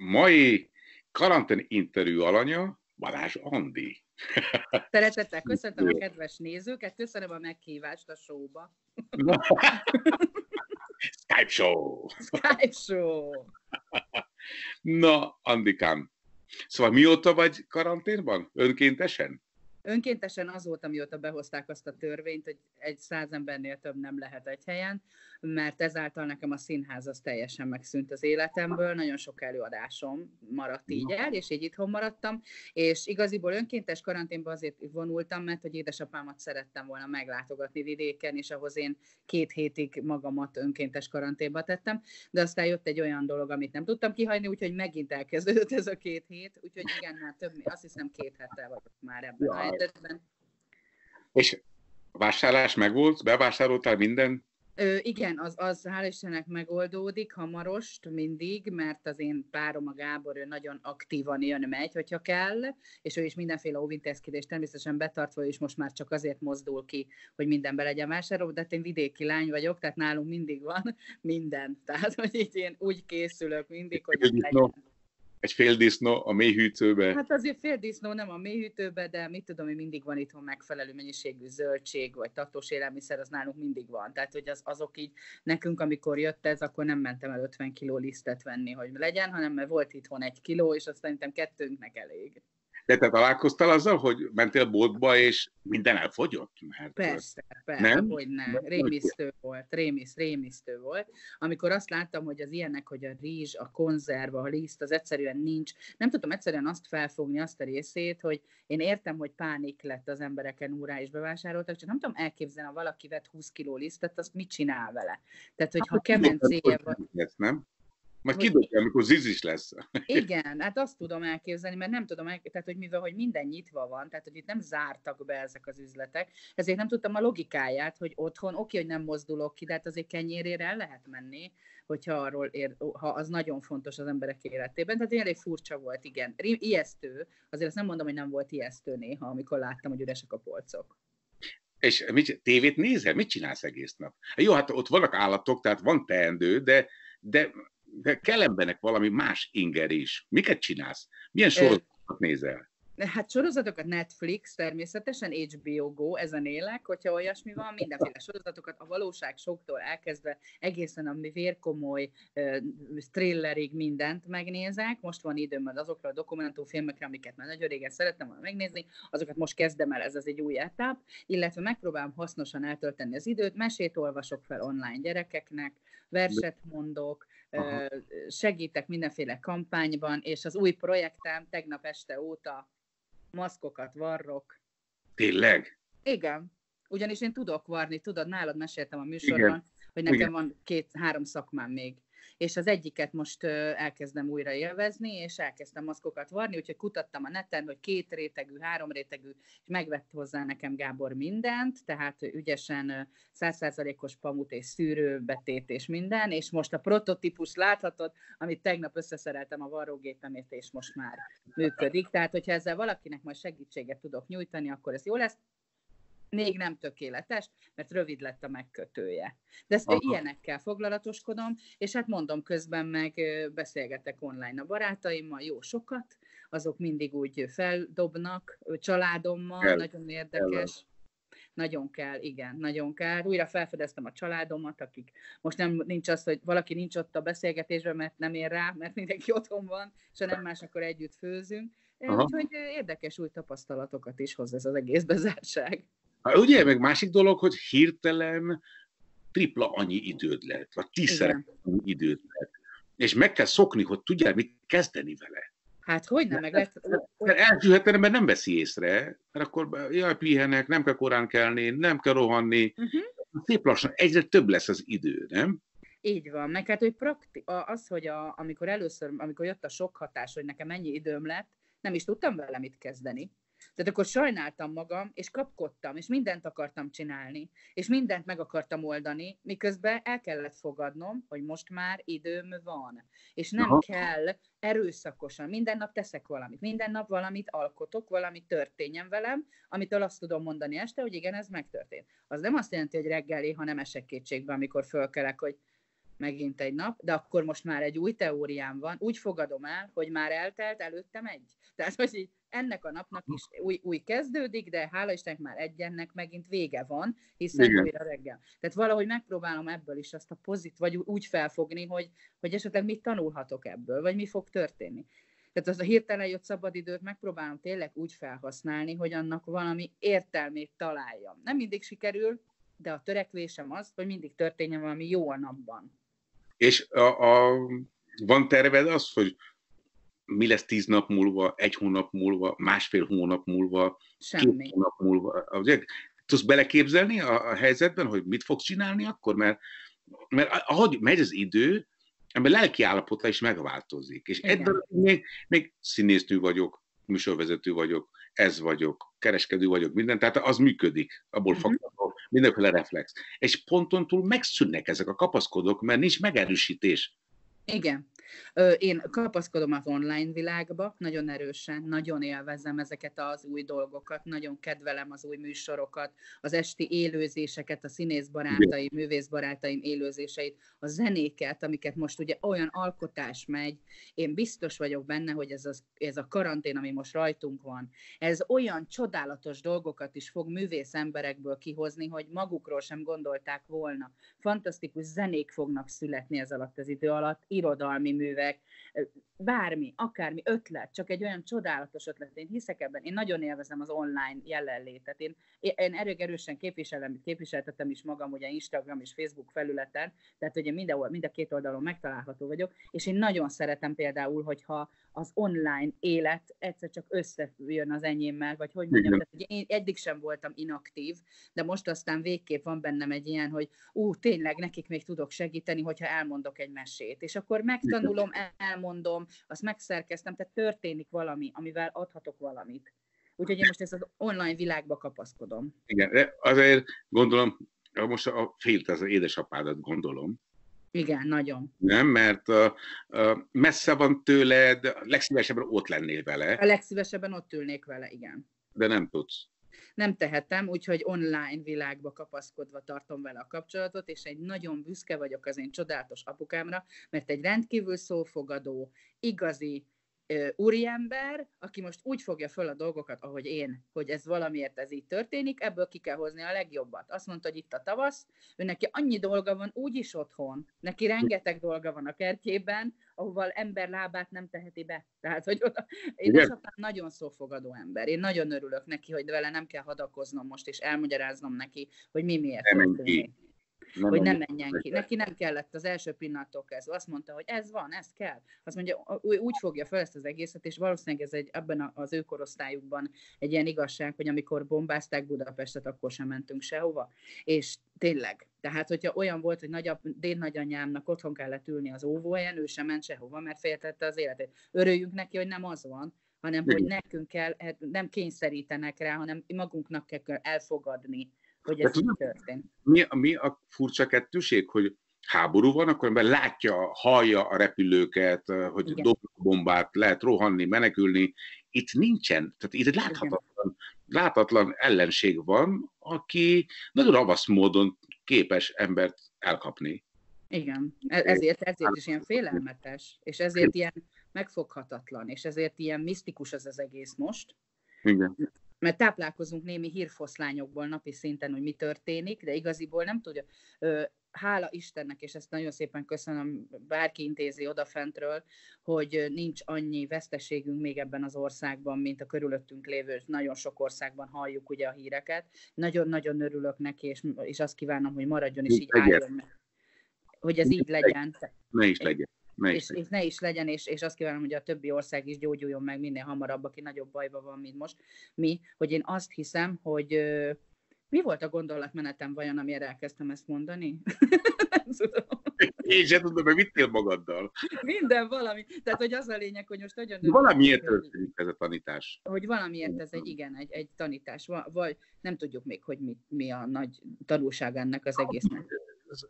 mai karantén interjú alanya Balázs Andi. Szeretettel köszöntöm a kedves nézőket, köszönöm a meghívást a showba. Skype show! Skype show! Na, Andikám, szóval mióta vagy karanténban? Önkéntesen? Önkéntesen azóta, mióta behozták azt a törvényt, hogy egy száz embernél több nem lehet egy helyen, mert ezáltal nekem a színház az teljesen megszűnt az életemből, nagyon sok előadásom maradt így el, és így itthon maradtam, és igaziból önkéntes karanténban azért vonultam, mert hogy édesapámat szerettem volna meglátogatni vidéken, és ahhoz én két hétig magamat önkéntes karanténba tettem, de aztán jött egy olyan dolog, amit nem tudtam kihagyni, úgyhogy megint elkezdődött ez a két hét, úgyhogy igen, már több, azt hiszem két hete vagyok már ebben ja. Helyzetben. És vásárlás megvolt? Bevásároltál minden Ö, igen, az, az hál' Istennek megoldódik hamarost mindig, mert az én párom, a Gábor, ő nagyon aktívan jön, megy, hogyha kell, és ő is mindenféle óvintézkedés természetesen betartva, és most már csak azért mozdul ki, hogy minden be legyen vásárolva, de hát én vidéki lány vagyok, tehát nálunk mindig van minden. Tehát, hogy így én úgy készülök mindig, hogy legyen egy fél disznó a mélyhűtőbe. Hát azért fél disznó nem a mélyhűtőbe, de mit tudom, hogy mindig van itthon megfelelő mennyiségű zöldség, vagy tartós élelmiszer, az nálunk mindig van. Tehát, hogy az, azok így, nekünk, amikor jött ez, akkor nem mentem el 50 kiló lisztet venni, hogy legyen, hanem mert volt itthon egy kiló, és azt szerintem kettőnknek elég. De te találkoztál azzal, hogy mentél boltba, és minden elfogyott? Mert persze, persze, nem? hogy nem. Rémisztő volt, rémisz, rémisztő volt. Amikor azt láttam, hogy az ilyenek, hogy a rizs, a konzerva, a liszt, az egyszerűen nincs. Nem tudom egyszerűen azt felfogni, azt a részét, hogy én értem, hogy pánik lett az embereken úrá és bevásároltak, csak nem tudom elképzelni, ha valaki vett 20 kiló lisztet, azt mit csinál vele. Tehát, hogyha hát, kemencéje van. Nem? Majd kidobja, amikor zizis lesz. Igen, hát azt tudom elképzelni, mert nem tudom, el, tehát hogy mivel hogy minden nyitva van, tehát hogy itt nem zártak be ezek az üzletek, ezért nem tudtam a logikáját, hogy otthon oké, hogy nem mozdulok ki, de hát azért kenyérére el lehet menni, hogyha arról ér, ha az nagyon fontos az emberek életében. Tehát elég furcsa volt, igen. Ijesztő, azért azt nem mondom, hogy nem volt ijesztő néha, amikor láttam, hogy üresek a polcok. És mit, tévét nézel? Mit csinálsz egész nap? Jó, hát ott vannak állatok, tehát van teendő, de, de de kell embernek valami más inger is. Miket csinálsz? Milyen sorozatokat nézel? Hát sorozatokat Netflix, természetesen HBO Go, ezen élek, hogyha olyasmi van, mindenféle sorozatokat, a valóság soktól elkezdve egészen a vérkomoly thrillerig mindent megnézek. Most van időm azokra a dokumentumfilmekre, amiket már nagyon régen szerettem volna megnézni, azokat most kezdem el, ez az egy új etap, illetve megpróbálom hasznosan eltölteni az időt, mesét olvasok fel online gyerekeknek, verset mondok, Aha. segítek mindenféle kampányban, és az új projektem tegnap este óta maszkokat varrok. Tényleg? Igen. Ugyanis én tudok varni, tudod, nálad meséltem a műsorban, Igen. hogy nekem Igen. van két-három szakmám még és az egyiket most elkezdem újra élvezni, és elkezdtem maszkokat varni, úgyhogy kutattam a neten, hogy két rétegű, három rétegű, és megvett hozzá nekem Gábor mindent, tehát ügyesen százszázalékos pamut és szűrőbetét és minden, és most a prototípus láthatod, amit tegnap összeszereltem a varrógépemért, és most már működik. Tehát, hogyha ezzel valakinek majd segítséget tudok nyújtani, akkor ez jó lesz még nem tökéletes, mert rövid lett a megkötője. De ezt Aha. ilyenekkel foglalatoskodom, és hát mondom, közben meg beszélgetek online a barátaimmal, jó sokat, azok mindig úgy feldobnak, családommal, kell. nagyon érdekes. Kell. Nagyon kell, igen, nagyon kell. Újra felfedeztem a családomat, akik most nem nincs az, hogy valaki nincs ott a beszélgetésben, mert nem ér rá, mert mindenki otthon van, és ha nem más, akkor együtt főzünk. Aha. Úgyhogy érdekes új tapasztalatokat is hoz ez az egész bezártság. Ugye, meg másik dolog, hogy hirtelen tripla annyi időd lett, vagy tízszer annyi időd lett. És meg kell szokni, hogy tudjál mit kezdeni vele. Hát hogy nem, meg lett... Mert elsőhetően mert nem veszi észre, mert akkor jaj, pihenek, nem kell korán kelni, nem kell rohanni. Uh-huh. Szép lassan egyre több lesz az idő, nem? Így van, meg hát, hogy prakti- az, hogy a, amikor először, amikor jött a sok hatás, hogy nekem ennyi időm lett, nem is tudtam vele mit kezdeni. Tehát akkor sajnáltam magam, és kapkodtam, és mindent akartam csinálni, és mindent meg akartam oldani, miközben el kellett fogadnom, hogy most már időm van. És nem Aha. kell erőszakosan, minden nap teszek valamit, minden nap valamit alkotok, valami történjen velem, amitől azt tudom mondani este, hogy igen, ez megtörtént. Az nem azt jelenti, hogy reggeli, ha nem esek kétségbe, amikor fölkelek, hogy megint egy nap, de akkor most már egy új teóriám van, úgy fogadom el, hogy már eltelt előttem egy. Tehát, hogy így ennek a napnak is új, új kezdődik, de hála Istennek már egyennek megint vége van, hiszen Igen. újra reggel. Tehát valahogy megpróbálom ebből is azt a pozit, vagy úgy felfogni, hogy, hogy esetleg mit tanulhatok ebből, vagy mi fog történni. Tehát az a hirtelen jött szabadidőt megpróbálom tényleg úgy felhasználni, hogy annak valami értelmét találjam. Nem mindig sikerül, de a törekvésem az, hogy mindig történjen valami jó a napban. És a, a, van terved az, hogy mi lesz tíz nap múlva, egy hónap múlva, másfél hónap múlva, Semmi. két hónap múlva? Tudsz beleképzelni a, a helyzetben, hogy mit fogsz csinálni akkor? Mert, mert ahogy megy az idő, ember lelki állapota is megváltozik. És ebben még, még színésznő vagyok, műsorvezető vagyok, ez vagyok, kereskedő vagyok, minden, tehát az működik, abból uh-huh. fakadó mindenféle reflex. És ponton túl megszűnnek ezek a kapaszkodók, mert nincs megerősítés. Igen. Én kapaszkodom az online világba, nagyon erősen, nagyon élvezem ezeket az új dolgokat, nagyon kedvelem az új műsorokat, az esti élőzéseket, a színészbarátaim, művészbarátaim élőzéseit, a zenéket, amiket most ugye olyan alkotás megy, én biztos vagyok benne, hogy ez, az, ez a karantén, ami most rajtunk van, ez olyan csodálatos dolgokat is fog művész emberekből kihozni, hogy magukról sem gondolták volna. Fantasztikus zenék fognak születni ez alatt az idő alatt, irodalmi művek, bármi, akármi ötlet, csak egy olyan csodálatos ötlet. Én hiszek ebben, én nagyon élvezem az online jelenlétet. Én, én erők erősen képviselem, képviseltetem is magam ugye Instagram és Facebook felületen, tehát ugye mindenhol, mind a két oldalon megtalálható vagyok, és én nagyon szeretem például, hogyha az online élet egyszer csak összejön az enyémmel, vagy hogy mondjam, tehát, hogy én eddig sem voltam inaktív, de most aztán végképp van bennem egy ilyen, hogy ú, tényleg nekik még tudok segíteni, hogyha elmondok egy mesét, és akkor megtanulom, elmondom, azt megszerkeztem, tehát történik valami, amivel adhatok valamit. Úgyhogy én most ezt az online világba kapaszkodom. Igen, de azért gondolom, most a félt az édesapádat gondolom, igen, nagyon. Nem, mert uh, uh, messze van tőled, legszívesebben ott lennél vele. A legszívesebben ott ülnék vele, igen. De nem tudsz. Nem tehetem, úgyhogy online világba kapaszkodva tartom vele a kapcsolatot, és egy nagyon büszke vagyok az én csodálatos apukámra, mert egy rendkívül szófogadó, igazi, úriember, aki most úgy fogja föl a dolgokat, ahogy én, hogy ez valamiért ez így történik, ebből ki kell hozni a legjobbat. Azt mondta, hogy itt a tavasz, ő neki annyi dolga van úgyis otthon, neki rengeteg dolga van a kertjében, ahova ember lábát nem teheti be. Tehát, hogy oda, én apám nagyon szófogadó ember. Én nagyon örülök neki, hogy vele nem kell hadakoznom most, és elmagyaráznom neki, hogy mi miért történik nem hogy nem menjen ki. Neki nem kellett az első pillanattól kezdve. Azt mondta, hogy ez van, ez kell. Azt mondja, úgy fogja fel ezt az egészet, és valószínűleg ez egy, ebben az ő korosztályukban egy ilyen igazság, hogy amikor bombázták Budapestet, akkor sem mentünk sehova. És tényleg, tehát hogyha olyan volt, hogy nagyap, dédnagyanyámnak otthon kellett ülni az óvóhelyen, ő sem ment sehova, mert féltette az életét. Örüljünk neki, hogy nem az van, hanem hogy nekünk kell, hát nem kényszerítenek rá, hanem magunknak kell elfogadni hogy ez történt. Mi, mi a furcsa kettőség, hogy háború van, akkor ember látja, hallja a repülőket, hogy dob bombát, lehet rohanni, menekülni. Itt nincsen, tehát itt láthatatlan, láthatatlan ellenség van, aki nagyon ravasz módon képes embert elkapni. Igen, e- ezért, ezért is ilyen félelmetes, és ezért ilyen megfoghatatlan, és ezért ilyen misztikus az az egész most. Igen mert táplálkozunk némi hírfoszlányokból napi szinten, hogy mi történik, de igaziból nem tudja. Hála Istennek, és ezt nagyon szépen köszönöm, bárki intézi odafentről, hogy nincs annyi veszteségünk még ebben az országban, mint a körülöttünk lévő, nagyon sok országban halljuk ugye a híreket. Nagyon-nagyon örülök neki, és, és azt kívánom, hogy maradjon, és így álljon meg. Hogy ez így legyen. Ne is legyen. És, és ne is legyen, és, és azt kívánom, hogy a többi ország is gyógyuljon meg minél hamarabb, aki nagyobb bajban van, mint most mi, hogy én azt hiszem, hogy mi volt a gondolatmenetem vajon, amire elkezdtem ezt mondani? Nem tudom. Én sem tudom, hogy mit magaddal. Minden valami. Tehát, hogy az a lényeg, hogy most nagyon... Valamiért történik ez a tanítás. Hogy valamiért ez egy, igen, egy, egy tanítás. Vagy nem tudjuk még, hogy mi, mi a nagy tanulság ennek az egésznek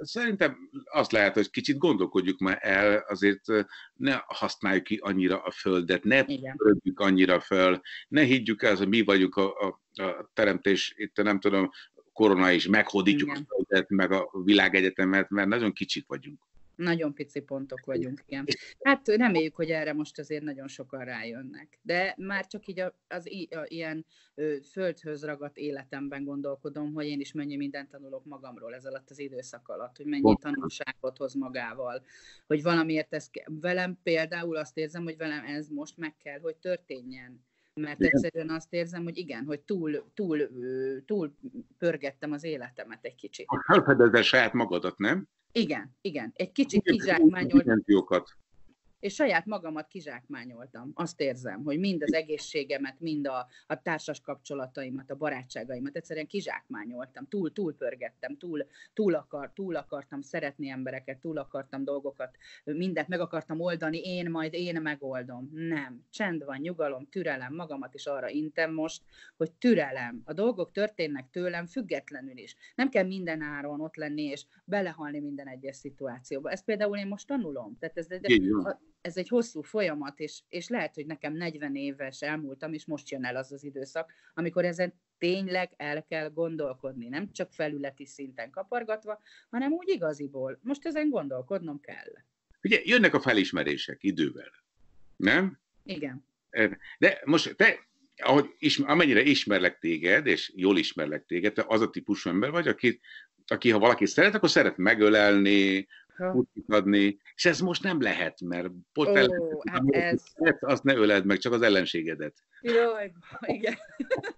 szerintem azt lehet, hogy kicsit gondolkodjuk már el, azért ne használjuk ki annyira a földet, ne pörögjük annyira föl, ne higgyük el, hogy mi vagyunk a, a, a teremtés, itt nem tudom, korona is, meghódítjuk Igen. a földet, meg a világegyetemet, mert nagyon kicsik vagyunk. Nagyon pici pontok vagyunk, igen. Hát reméljük, hogy erre most azért nagyon sokan rájönnek. De már csak így az, az ilyen ö, földhöz ragadt életemben gondolkodom, hogy én is mennyi mindent tanulok magamról ez alatt az időszak alatt, hogy mennyi tanulságot hoz magával, hogy valamiért ez velem például azt érzem, hogy velem ez most meg kell, hogy történjen mert igen. egyszerűen azt érzem, hogy igen, hogy túl, túl, túl pörgettem az életemet egy kicsit. Felfedezed saját magadat, nem? Igen, igen. Egy kicsit kizsákmányolt és saját magamat kizsákmányoltam. Azt érzem, hogy mind az egészségemet, mind a, a társas kapcsolataimat, a barátságaimat egyszerűen kizsákmányoltam, túl, túl pörgettem, túl, túl, akar, túl akartam szeretni embereket, túl akartam dolgokat, mindent meg akartam oldani, én majd én megoldom. Nem. Csend van, nyugalom, türelem, magamat is arra intem most, hogy türelem. A dolgok történnek tőlem függetlenül is. Nem kell minden áron ott lenni és belehalni minden egyes szituációba. Ezt például én most tanulom. Tehát ez, ez egy hosszú folyamat, és, és lehet, hogy nekem 40 éves elmúltam, és most jön el az az időszak, amikor ezen tényleg el kell gondolkodni, nem csak felületi szinten kapargatva, hanem úgy igaziból. Most ezen gondolkodnom kell. Ugye jönnek a felismerések idővel, nem? Igen. De most te, ahogy ismer, amennyire ismerlek téged, és jól ismerlek téged, te az a típusú ember vagy, aki, aki ha valaki szeret, akkor szeret megölelni, putit adni, és ez most nem lehet, mert pont oh, hát ez... azt ne öled meg, csak az ellenségedet. Jaj, igen.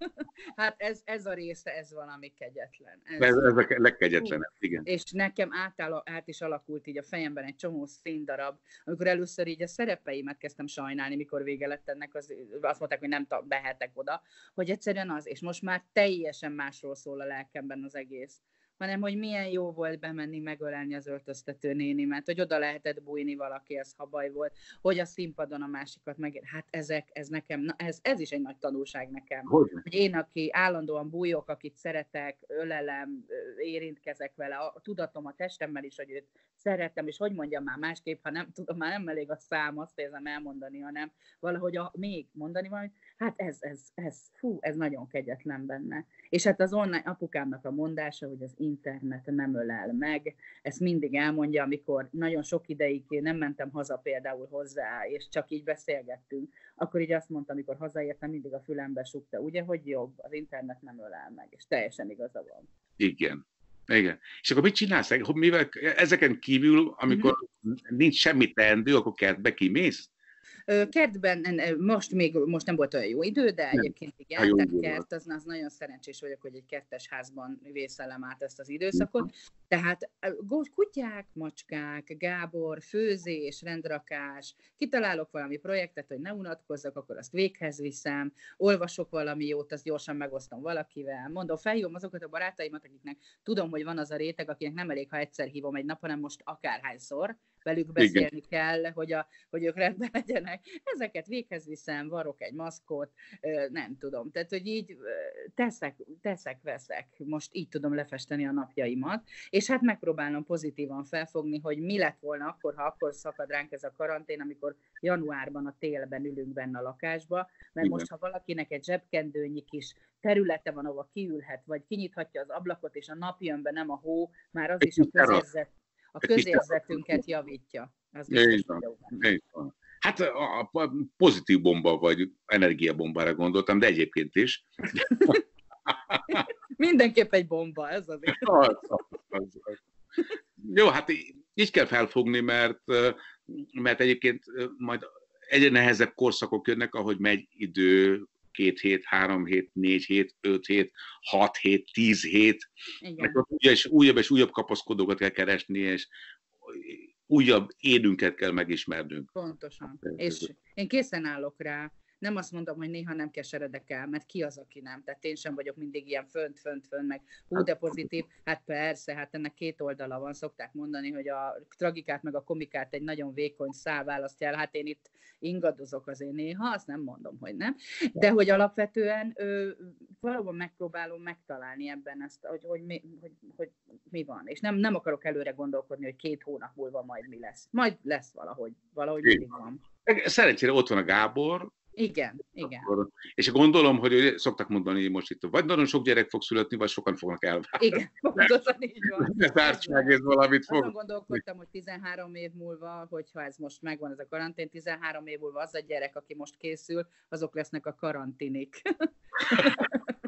hát ez, ez a része, ez valami kegyetlen. Ez, ez, ez a legkegyetlenebb, igen. És nekem átáll, át is alakult így a fejemben egy csomó színdarab, amikor először így a szerepeimet kezdtem sajnálni, mikor vége lett ennek, az, azt mondták, hogy nem behetek oda, hogy egyszerűen az, és most már teljesen másról szól a lelkemben az egész hanem hogy milyen jó volt bemenni, megölelni az öltöztető nénimet, hogy oda lehetett bújni valakihez, ha baj volt, hogy a színpadon a másikat meg... Hát ezek, ez nekem, na ez, ez is egy nagy tanulság nekem. Hogy? hogy én, aki állandóan bújok, akit szeretek, ölelem, érintkezek vele, a tudatom a testemmel is, hogy őt szeretem, és hogy mondjam már másképp, ha nem tudom, már nem elég a szám, azt érzem elmondani, hanem valahogy a, még mondani valamit, hát ez, ez, ez, fú, ez nagyon kegyetlen benne. És hát az online apukámnak a mondása, hogy az internet nem ölel meg, ezt mindig elmondja, amikor nagyon sok ideig nem mentem haza például hozzá, és csak így beszélgettünk, akkor így azt mondta, amikor hazaértem, mindig a fülembe sukta, ugye, hogy jobb, az internet nem ölel meg, és teljesen igaza van. Igen. Igen. És akkor mit csinálsz? Mivel ezeken kívül, amikor mm-hmm. nincs semmi teendő, akkor kertbe kimész? Kertben most még most nem volt olyan jó idő, de nem. egyébként igen, jó tehát kert, az, az nagyon szerencsés vagyok, hogy egy kertes házban vészelem át ezt az időszakot. Tehát kutyák, macskák, Gábor, főzés, rendrakás, kitalálok valami projektet, hogy ne unatkozzak, akkor azt véghez viszem, olvasok valami jót, azt gyorsan megosztom valakivel, mondom, felhívom azokat a barátaimat, akiknek tudom, hogy van az a réteg, akinek nem elég, ha egyszer hívom egy nap, hanem most akárhányszor, velük beszélni Igen. kell, hogy, a, hogy ők rendben legyenek. Ezeket véghez viszem, varok egy maszkot, nem tudom. Tehát, hogy így teszek, teszek, veszek. Most így tudom lefesteni a napjaimat, és hát megpróbálom pozitívan felfogni, hogy mi lett volna akkor, ha akkor szakad ránk ez a karantén, amikor januárban a télben ülünk benne a lakásba, mert Igen. most, ha valakinek egy zsebkendőnyi kis területe van, ahol kiülhet, vagy kinyithatja az ablakot, és a nap jön be, nem a hó, már az is a közérzet a közérzetünket javítja. Az így van, így van. Hát a, a pozitív bomba vagy energiabombára gondoltam, de egyébként is. Mindenképp egy bomba, ez az. az, az, az, az. Jó, hát így kell felfogni, mert, mert egyébként majd egyre nehezebb korszakok jönnek, ahogy megy idő, két hét, három hét, négy hét, öt hét, hat hét, tíz hét. Igen. És újabb és újabb kapaszkodókat kell keresni, és újabb énünket kell megismernünk. Pontosan. És én készen állok rá, nem azt mondom, hogy néha nem keseredek el, mert ki az, aki nem. Tehát én sem vagyok mindig ilyen fönt, fönt, fönt, meg hú, de pozitív. Hát persze, hát ennek két oldala van. Szokták mondani, hogy a tragikát meg a komikát egy nagyon vékony szál választja el. Hát én itt ingadozok azért néha, azt nem mondom, hogy nem. De hogy alapvetően ö, valóban megpróbálom megtalálni ebben ezt, hogy, hogy, mi, hogy, hogy mi van. És nem, nem akarok előre gondolkodni, hogy két hónap múlva majd mi lesz. Majd lesz valahogy. Valahogy mindig van. Szerencsére ott van a Gábor, Igen, igen. Akkor, és gondolom, hogy szoktak mondani most itt, vagy nagyon sok gyerek fog születni, vagy sokan fognak elválni. Igen, pontosan így van. Ez ez valamit fog. Azon gondolkodtam, hogy 13 év múlva, hogyha ez most megvan, ez a karantén, 13 év múlva az a gyerek, aki most készül, azok lesznek a karantinik.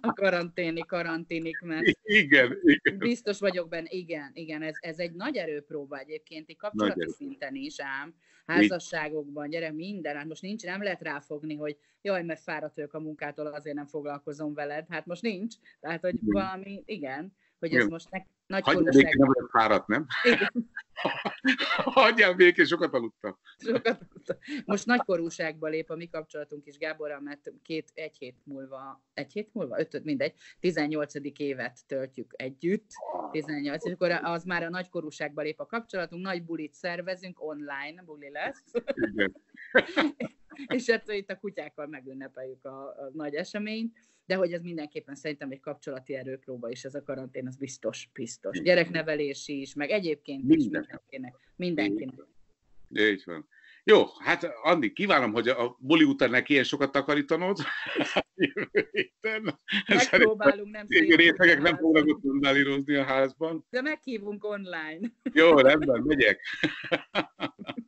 a karanténi karanténik, mert igen, igen. biztos vagyok benne, igen, igen, ez, ez egy nagy erőpróba egyébként, kapcsolati szinten is ám, házasságokban, gyere minden, hát most nincs, nem lehet ráfogni, hogy jaj, mert fáradt vagyok a munkától, azért nem foglalkozom veled, hát most nincs, tehát hogy valami, igen, hogy ez most nek, nagy Hagyjál békén, nem lehet fáradt, nem? Hagyjál békén, sokat aludtam. Sokat aludtam. Most nagykorúságba lép a mi kapcsolatunk is Gáborral, mert két, egy hét múlva, egy hét múlva, ötöd, mindegy, 18. évet töltjük együtt, 18, és akkor az már a nagykorúságba lép a kapcsolatunk, nagy bulit szervezünk, online buli lesz. Igen. és hát itt a kutyákkal megünnepeljük a, a nagy eseményt, de hogy ez mindenképpen szerintem egy kapcsolati erőpróba is, ez a karantén, az biztos, biztos. Gyereknevelési is, meg egyébként Minden. is mindenkinek. mindenkinek. Így van. Jó, hát Andi, kívánom, hogy a buli után neki ilyen sokat takarítanod. Megpróbálunk, nem szépen. Részegek nem fognak ott a házban. De meghívunk online. Jó, rendben, megyek.